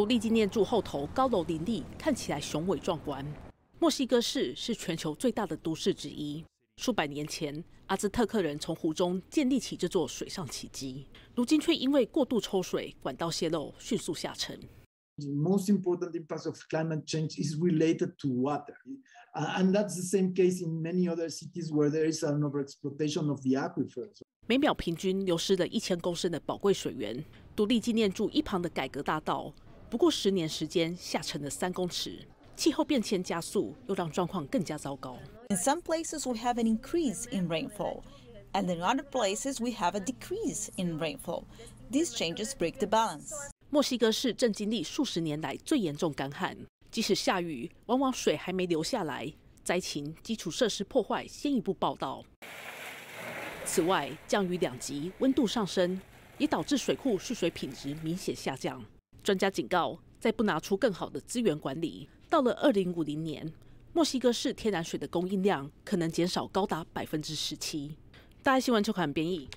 独立纪念柱后头高楼林立，看起来雄伟壮观。墨西哥市是全球最大的都市之一。数百年前，阿兹特克人从湖中建立起这座水上奇迹，如今却因为过度抽水、管道泄漏，迅速下沉。The most important impact of climate change is related to water, and that's the same case in many other cities where there is an overexploitation of the aquifers. 每秒平均流失了一千公升的宝贵水源。独立纪念柱一旁的改革大道，不过十年时间下沉了三公尺。气候变迁加速，又让状况更加糟糕。In some places, we have an increase in rainfall, and in other places, we have a decrease in rainfall. These changes break the balance. 墨西哥市正经历数十年来最严重干旱，即使下雨，往往水还没流下来，灾情、基础设施破坏先一步报道。此外，降雨两级，温度上升，也导致水库蓄水品质明显下降。专家警告，再不拿出更好的资源管理，到了二零五零年。墨西哥市天然水的供应量可能减少高达百分之十七。大爱新闻周刊编译。